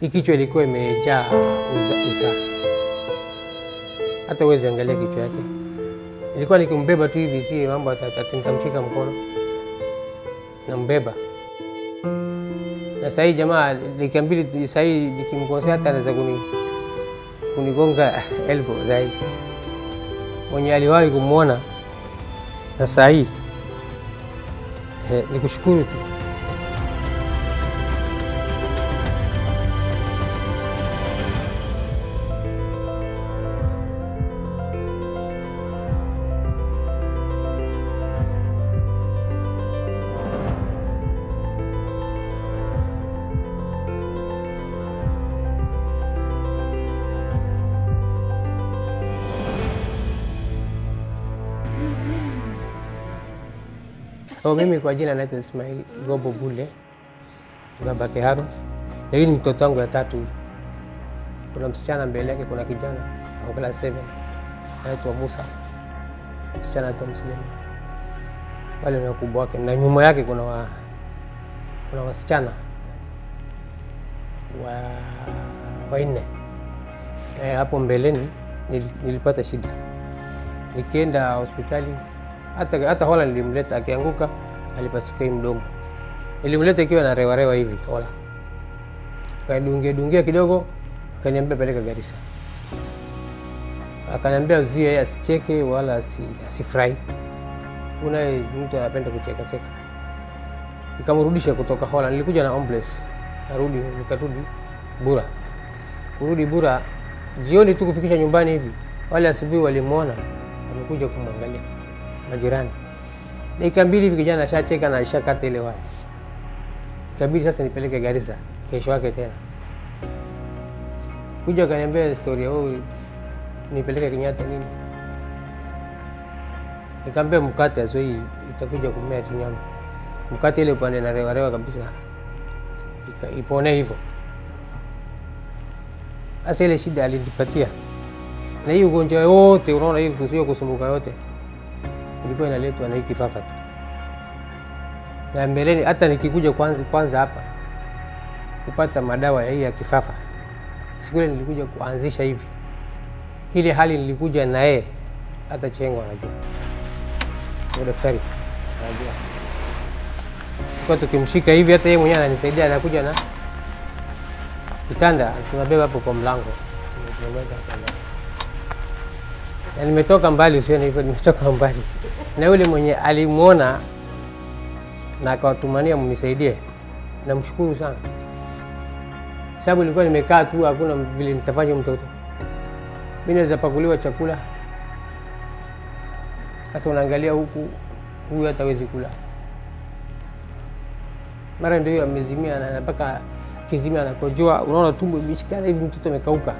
Hii kichwa ilikuwa imejaa uza, uza. Hata uwezi angalia kichwa yake. Ilikuwa nikimbeba tu hivi, si mambo ati ati mkono, nambeba. Na sahii jamaa likiambili, sahii nikimkosea hata anaweza kuni kunigonga elbow zaidi. Mwenye aliwahi kumwona na sahii eh, nikushukuru tu. Oh, mimi kwa jina naitwa Ismail Gobo Bule, baba Keharu. lakini ni mtoto wangu ya tatu. Kuna msichana mbele yake, kuna kijana wa class 7 anaitwa Musa, msichana anaitwa Muslimu, Wale ni wakubwa wake, na nyuma yake kuna wa, kuna wasichana wa wanne. Eh, hapo mbeleni nil- nilipata shida, nikienda hospitali hata, hata Hola nilimleta akianguka, alipasuka hii mdomo. Nilimleta ikiwa na rewa rewa hivi Hola, akadungia dungia kidogo, akaniambia peleka Garissa. Akaniambia uzie yeye asicheke wala asi- asifurahi. Kuna mtu anapenda kucheka cheka. Nikamrudisha kutoka Hola, nilikuja na ambulance, narudi nikarudi Bura. Kurudi Bura jioni tu kufikisha nyumbani hivi, wale asubuhi walimwona, wamekuja kumwangalia majirani. Dakika mbili hivi kijana ashacheka na ashakata ile waya. Ikabidi sasa nipeleke Garissa kesho yake tena. Kuja akaniambia historia, oh, nipeleke Kenyatta nini? Nikamwambia mkate asoi itakuja kumea tu nyama. Mkate ile upande na rewa rewa kabisa. Ipone hivyo. Sasa ile shida alinipatia. Na hii ugonjwa yote unaona hii kusio kusumbuka yote ilikuwa inaletwa na hii kifafa tu. Na mbeleni hata nikikuja kwanza, kwanza hapa kupata madawa ya hii ya kifafa, siku ile nilikuja kuanzisha hivi, ile hali nilikuja na yeye, hata Chengo anajua, daktari anajua, kwa tukimshika hivi, hata yeye mwenyewe ananisaidia, anakuja na kitanda tunabeba hapo kwa mlango, tunabeba kwa mlango na nimetoka mbali, usione hivyo, nimetoka mbali. Na yule mwenye alimwona na akawatumania mnisaidie, namshukuru sana, sababu nilikuwa nimekaa tu, hakuna vile nitafanya mtoto. Mi naweza pakuliwa chakula, sasa unaangalia huku, huyu hatawezi kula, mara ndio amezimia, mpaka kizimia anakojoa, unaona tumbo imeshikana hivi, mtoto amekauka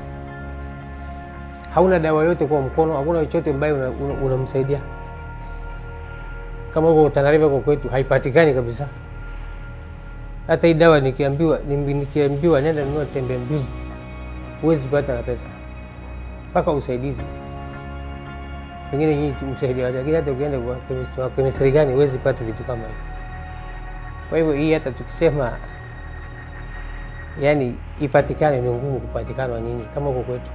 hauna dawa yote kwa mkono, hakuna chochote ambaye unamsaidia una, una kama huko Tanariva kwa kwetu haipatikani kabisa. Hata hii dawa nikiambiwa, nikiambiwa nenda nunua tembe mbili, huwezi pata na pesa, mpaka usaidizi. Pengine nyinyi msaidia, lakini hata ukienda kwa kemistri gani huwezi pata vitu kama hivi. Kwa hivyo hii hata tukisema yani ipatikane, ni ngumu kupatikana nyinyi kama huko kwetu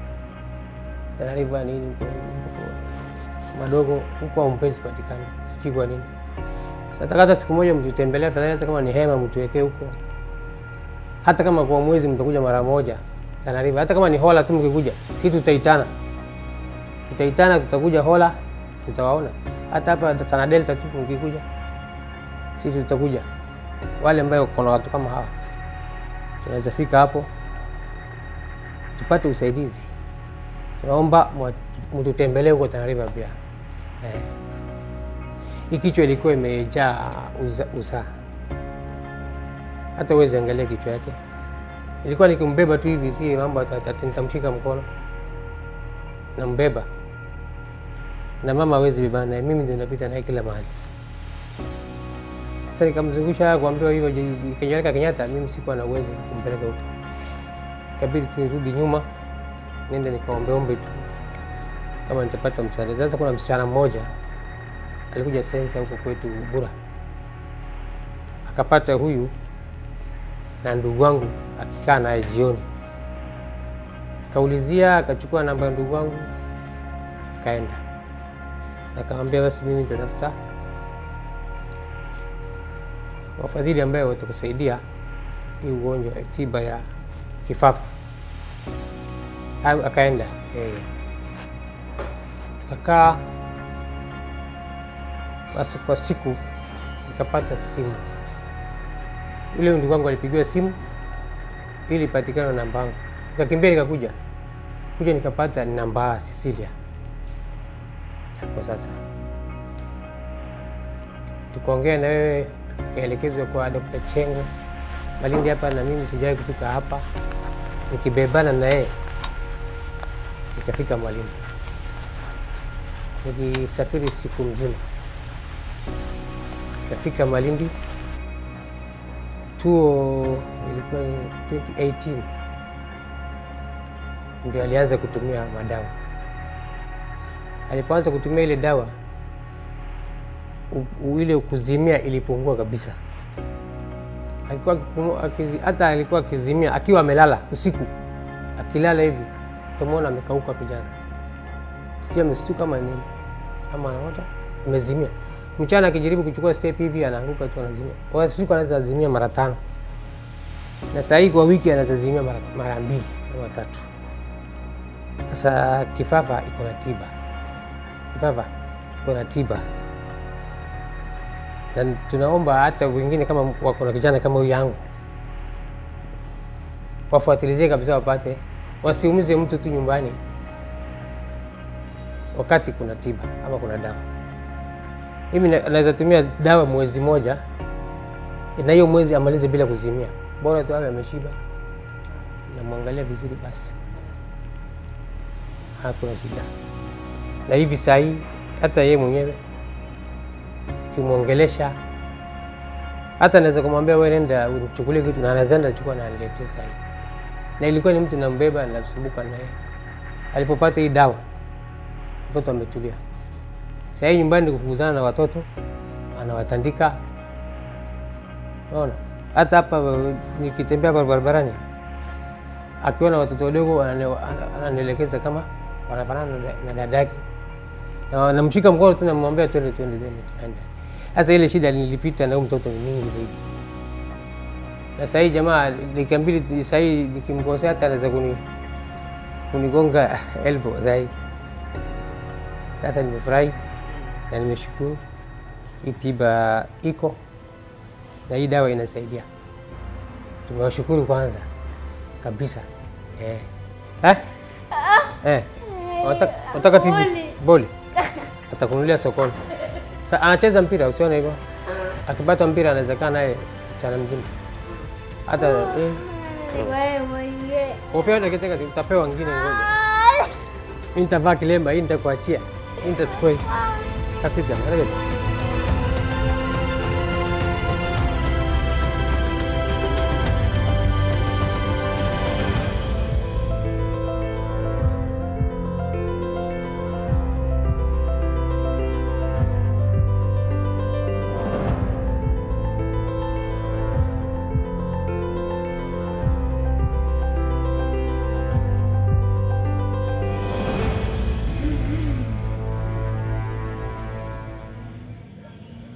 Tanariva nini madogo huko hampezi patikana, sijui kwa nini. Nataka hata siku moja mtutembelea Tanzania, hata kama ni hema mtuwekee huko, hata kama kwa mwezi mtakuja mara moja Tanariva, hata kama ni Hola tu mkikuja, si tutaitana, tutaitana, tutakuja Hola, tutawaona. Hata hapa Tana Delta tu mkikuja, sisi tutakuja. Wale ambao kuna watu kama hawa, tunaweza fika hapo tupate usaidizi tunaomba mtutembelee huko Tanariva pia. Eh, hii kichwa ilikuwa imejaa uza, uza. Hata uwezi angalia kichwa yake. Ilikuwa nikimbeba tu hivi, si mambo nitamshika mkono, nambeba na mama hawezi beba naye, mimi ndio napita naye kila mahali. Sasa nikamzungusha kuambiwa hivyo Kenyatta Kenyatta, mimi sikuwa na uwezo kumpeleka huko, kabidi tu nirudi nyuma nende nikaombeombe tu kama nitapata msaada. Sasa kuna msichana mmoja alikuja sensa huko kwetu Bura, akapata huyu na ndugu wangu akikaa naye jioni Akaulizia, akachukua namba ya ndugu wangu, akaenda akamwambia, basi mimi nitatafuta wafadhili ambaye watakusaidia hii ugonjwa tiba ya kifafa. Akaenda. Eh, akaa basi, kwa siku nikapata simu, yule ndugu wangu alipigiwa simu ili patikana namba yangu, nikakimbia nikakuja. Kuja nikapata namba Cecilia. Kwa sasa, tukaongea na wewe, tukaelekezwa kwa Dr. Chengo. Malindi hapa, na mimi sijawahi kufika hapa, nikibebana na yeye nikafika Mwalimu, nikisafiri siku mzima, nikafika Malindi. Tuo, ilikuwa 2018 ndio alianza kutumia madawa. Alipoanza kutumia ile dawa u, ile kuzimia ilipungua kabisa. Alikuwa hata alikuwa akizimia akiwa amelala usiku, akilala hivi utamwona amekauka kijana, sijui amestuka kama nini, ama anaota amezimia. Mchana akijaribu kuchukua step hivi anaanguka tu, anazimia. Kwa siku anaweza azimia mara tano, na saa hii kwa wiki anaweza mara, mara mbili ama tatu. Sasa kifafa iko na tiba, kifafa iko na tiba, na tunaomba hata wengine kama wako na kijana kama huyu yangu wafuatilizie kabisa, wapate, wasiumize mtu tu nyumbani wakati kuna tiba ama kuna dawa. Mimi naweza tumia dawa mwezi moja, na hiyo mwezi amalize bila kuzimia, bora tu awe ameshiba, namwangalia vizuri basi hakuna shida. Na hivi saa hii hata yeye mwenyewe ukimwongelesha, hata naweza kumwambia wewe nenda kitu, na anaweza enda chukua na aniletee saa hii. Na ilikuwa ni mtu nambeba, nasumbuka naye. Alipopata hii dawa, mtoto ametulia. Sasa nyumbani ni kufukuzana na watoto, anawatandika. Unaona, hata hapa nikitembea barabarani akiwa na watoto wadogo ananielekeza kama wanafanana na dadake, na namshika mkono tu namwambia twende twende twende. Sasa ile shida nilipita na huyu mtoto ni mingi zaidi, na sasa hii jamaa dakika mbili sasa hii nikimkosea hata anaweza kuni kunigonga elbow sasa hii. Sasa nimefurahi na nimeshukuru, hii tiba iko na hii dawa inasaidia. Tumewashukuru kwanza kabisa eh. Eh? Eh. Wataka TV boli atakunulia sokoni. Sa anacheza mpira, usione hivyo. Akipata mpira anaweza kaa naye chana mzima hata eh. Kofia nikitaka utapewa ngine, ngoja mimi nitavaa kilemba hii, nitakuachia hii kasita